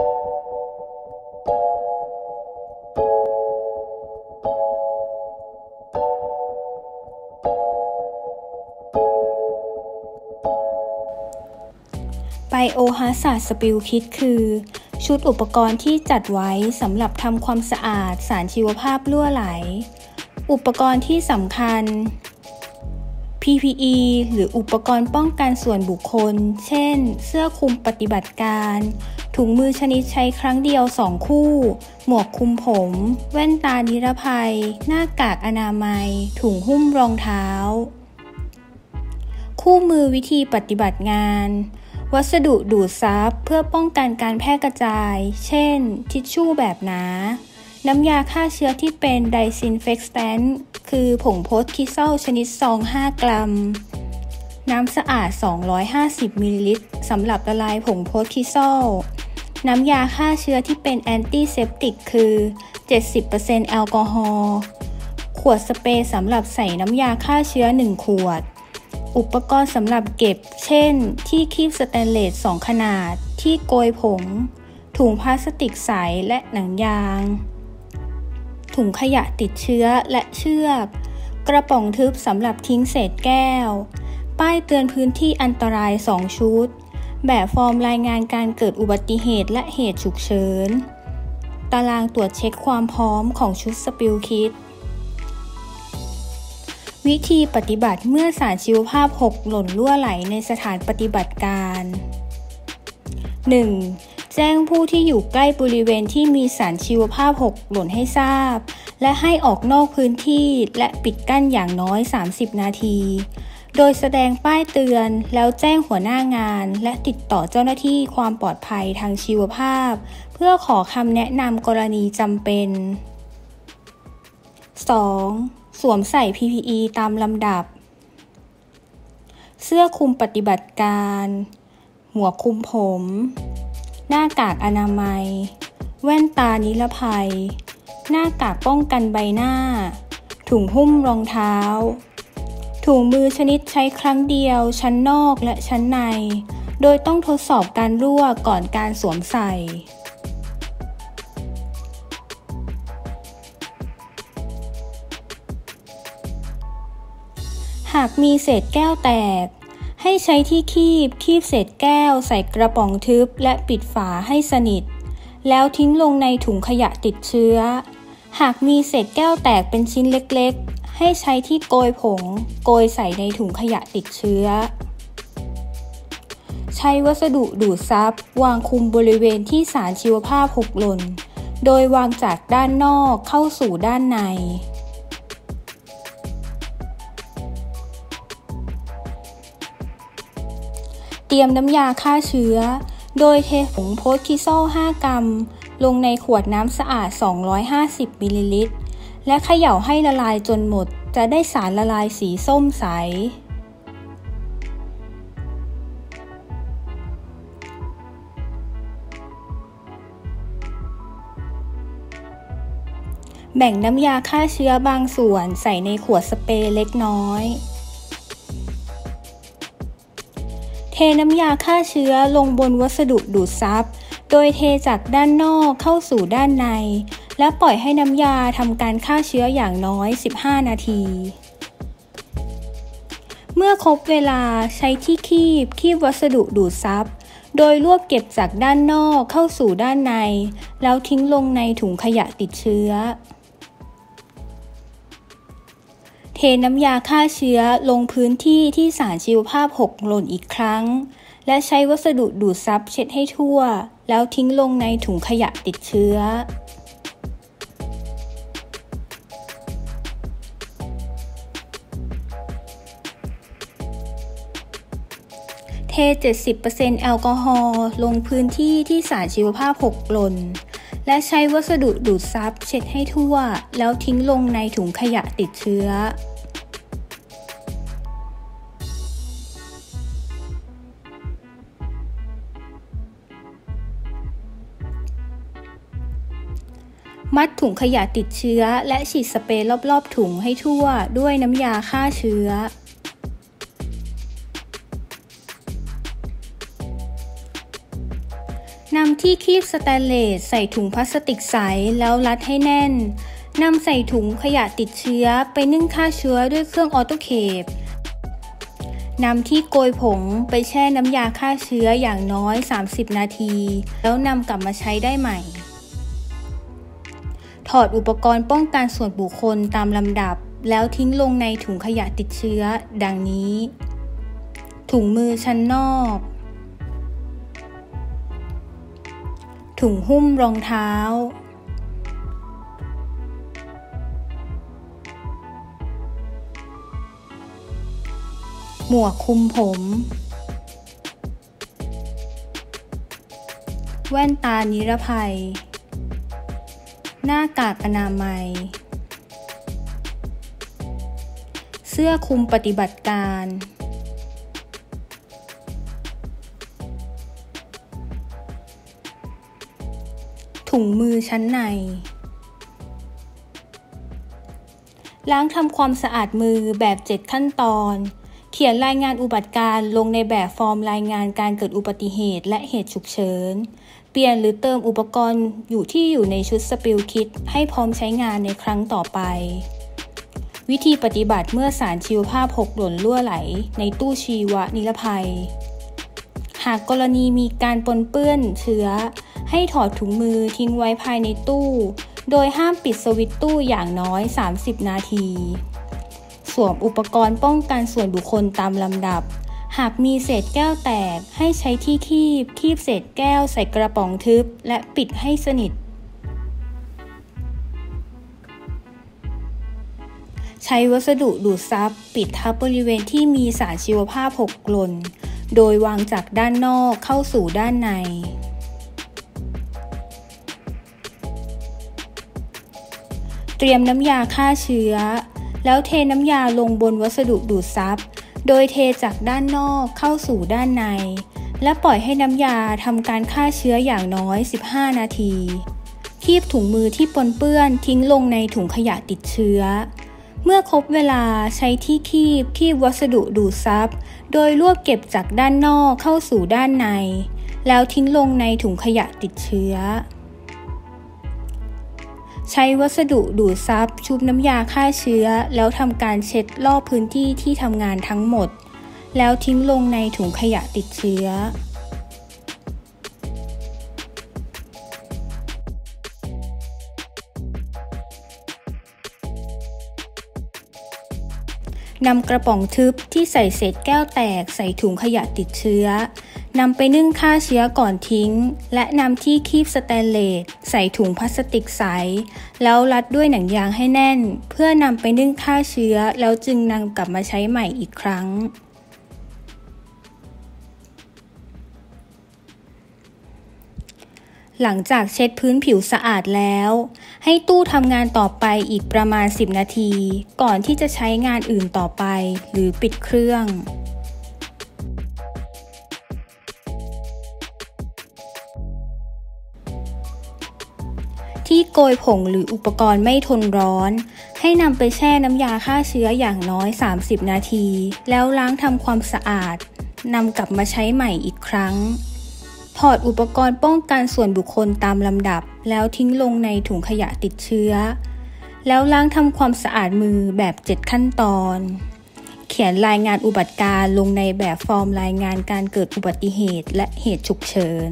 ไบโอฮาสาสปิลคิดคือ ชุดอุปกรณ์ที่จัดไว้สำหรับทำความสะอาดสารชีวภาพรั่วไหล อุปกรณ์ที่สำคัญ PPE หรืออุปกรณ์ป้องกันส่วนบุคคล เช่น เสื้อคลุมปฏิบัติการ ถุงมือชนิดใช้ครั้งเดียวสองคู่ หมวกคุมผม แว่นตานิรภัย หน้ากากอนามัย ถุงหุ้มรองเท้า คู่มือวิธีปฏิบัติงาน วัสดุดูดซับเพื่อป้องกันการแพร่กระจาย เช่น ทิชชู่แบบหนา น้ำยาฆ่าเชื้อที่เป็นไดซินเฟกแตนคือผงโพสคิเซลชนิดซอง 5 กรัมน้ำสะอาด 250 มิลลิลิตร สำหรับละลายผงโพสคิซอล น้ำยาฆ่าเชื้อที่เป็น antiseptic คือ 70%แอลกอฮอล์ ขวดสเปรย์สำหรับใส่น้ำยาฆ่าเชื้อ 1 ขวด อุปกรณ์สำหรับเก็บ เช่น ที่คีบสแตนเลส 2 ขนาด ที่โกยผง ถุงพลาสติกใสและหนังยาง ถุงขยะติดเชื้อและเชือก กระป๋องทึบสำหรับทิ้งเศษแก้ว ป้ายเตือนพื้นที่อันตราย 2 ชุด แบบฟอร์มรายงานการเกิดอุบัติเหตุและเหตุฉุกเฉิน ตารางตรวจเช็คความพร้อมของชุดสปิลคิด วิธีปฏิบัติเมื่อสารชีวภาพหกหล่นล่วไหลในสถานปฏิบัติการ 1. แจ้งผู้ที่อยู่ใกล้บริเวณที่มีสารชีวภาพหกหล่นให้ทราบ และให้ออกนอกพื้นที่และปิดกั้นอย่างน้อย 30 นาที โดยแสดงป้ายเตือนแล้วแจ้งหัวหน้างาน และติดต่อเจ้าหน้าที่ความปลอดภัยทางชีวภาพ เพื่อขอคำแนะนำกรณีจำเป็น 2. สวมใส่ PPE ตามลำดับ เสื้อคลุมปฏิบัติการหัวกคลุมผม หน้ากากอนามัย แว่นตานิรภัย หน้ากากป้องกันใบหน้า ถุงหุ้มรองเท้า ถุงมือชนิดใช้ครั้งเดียว ชั้นนอกและชั้นใน โดยต้องทดสอบการรั่วก่อนการสวมใส่หากมีเศษแก้วแตก ให้ใช้ที่คีบ คีบเศษแก้วใส่กระป๋องทึบและปิดฝาให้สนิท แล้วทิ้งลงในถุงขยะติดเชื้อ หากมีเศษแก้วแตกเป็นชิ้นเล็ก ให้ใช้ที่โกยผง โกยใส่ในถุงขยะติดเชื้อ ใช้วัสดุดูดซับวางคุมบริเวณที่สารชีวภาพหกหล่น โดยวางจากด้านนอกเข้าสู่ด้านใน เตรียมน้ำยาฆ่าเชื้อ โดยเทผงโพสคิโซ5กรัมลงในขวดน้ำสะอาด 250มิลลิลิตร และเขย่าให้ละลายจนหมด จะได้สารละลายสีส้มใส แบ่งน้ำยาฆ่าเชื้อบางส่วนใส่ในขวดสเปรย์เล็กน้อย เทน้ำยาฆ่าเชื้อลงบนวัสดุดูดซับ โดยเทจากด้านนอกเข้าสู่ด้านใน และปล่อยให้น้ำยาทำการฆ่าเชื้ออย่างน้อย 15 นาที เมื่อครบเวลาใช้ที่คีบคีบวัสดุดูดซับ โดยรวบเก็บจากด้านนอกเข้าสู่ด้านใน แล้วทิ้งลงในถุงขยะติดเชื้อ เทน้ำยาฆ่าเชื้อลงพื้นที่ที่สารชีวภาพหกหล่นอีกครั้ง และใช้วัสดุดูดซับเช็ดให้ทั่ว แล้วทิ้งลงในถุงขยะติดเชื้อ 70%แอลกอฮอล์ลงพื้นที่ที่สารชีวภาพหกหล่นและใช้วัสดุดูดซับเช็ดให้ทั่ว แล้วทิ้งลงในถุงขยะติดเชื้อ มัดถุงขยะติดเชื้อ และฉีดสเปรย์รอบๆถุงให้ทั่วด้วยน้ำยาฆ่าเชื้อ นำที่คีบสแตนเลสใส่ถุงพลาสติกใสแล้วรัดให้แน่น นำใส่ถุงขยะติดเชื้อไปนึ่งฆ่าเชื้อด้วยเครื่อง autoclave นำที่โกยผงไปแช่น้ำยาฆ่าเชื้ออย่างน้อย 30 นาที แล้วนำกลับมาใช้ได้ใหม่ ถอดอุปกรณ์ป้องกันส่วนบุคคลตามลำดับ แล้วทิ้งลงในถุงขยะติดเชื้อ ดังนี้ ถุงมือชั้นนอก ถุงหุ้มรองเท้า หมวกคุมผม แว่นตานิรภัย หน้ากากอนามัย เสื้อคลุมปฏิบัติการ ถุงมือชั้นใน ล้างทำความสะอาดมือแบบ 7 ขั้นตอน เขียนรายงานอุบัติการลงในแบบฟอร์มรายงานการเกิดอุบัติเหตุและเหตุฉุกเฉิน เปลี่ยนหรือเติมอุปกรณ์อยู่ที่อยู่ในชุดสปิลคิดให้พร้อมใช้งานในครั้งต่อไป วิธีปฏิบัติเมื่อสารชีวภาพหกหล่นรั่วไหล ในตู้ชีวนิรภัย หากกรณีมีการปนเปื้อนเชื้อ ให้ถอดถุงมือทิ้งไว้ภายในตู้ โดยห้ามปิดสวิตตู้อย่างน้อย 30 นาที สวมอุปกรณ์ป้องกันส่วนบุคคลตามลำดับ หากมีเศษแก้วแตก ให้ใช้ที่คีบ คีบเศษแก้วใส่กระป๋องทึบ และปิดให้สนิท ใช้วัสดุดูดซับปิดทับบริเวณที่มีสารชีวภาพหกหล่นโดยวางจากด้านนอกเข้าสู่ด้านใน เตรียมน้ำยาฆ่าเชื้อ แล้วเทน้ำยาลงบนวัสดุดูดซับ โดยเทจากด้านนอกเข้าสู่ด้านใน และปล่อยให้น้ำยาทำการฆ่าเชื้ออย่างน้อย 15 นาที คีบถุงมือที่ปนเปื้อนทิ้งลงในถุงขยะติดเชื้อ เมื่อครบเวลาใช้ที่คีบคีบวัสดุดูดซับ โดยรวบเก็บจากด้านนอกเข้าสู่ด้านใน แล้วทิ้งลงในถุงขยะติดเชื้อ ใช้วัสดุดูดซับชุบน้ำยาฆ่าเชื้อ แล้วทำการเช็ดรอบพื้นที่ที่ทำงานทั้งหมด แล้วทิ้งลงในถุงขยะติดเชื้อ นำกระป๋องทึบที่ใส่เศษแก้วแตกใส่ถุงขยะติดเชื้อ นำไปนึ่งฆ่าเชื้อก่อนทิ้ง และนำที่คีบสแตนเลสใส่ถุงพลาสติกใส แล้วรัดด้วยหนังยางให้แน่น เพื่อนำไปนึ่งฆ่าเชื้อ แล้วจึงนำกลับมาใช้ใหม่อีกครั้งหลังจากเช็ดพื้นผิวสะอาดแล้ว ให้ตู้ทำงานต่อไปอีกประมาณ 10 นาที ก่อนที่จะใช้งานอื่นต่อไป หรือปิดเครื่อง ที่โกยผงหรืออุปกรณ์ไม่ทนร้อน ให้นำไปแช่น้ำยาฆ่าเชื้ออย่างน้อย 30 นาที แล้วล้างทำความสะอาดนำกลับมาใช้ใหม่อีกครั้งถอดอุปกรณ์ป้องกันส่วนบุคคลตามลำดับ แล้วทิ้งลงในถุงขยะติดเชื้อ แล้วล้างทำความสะอาดมือแบบ 7 ขั้นตอน เขียนรายงานอุบัติการลงในแบบฟอร์มรายงานการเกิดอุบัติเหตุและเหตุฉุกเฉิน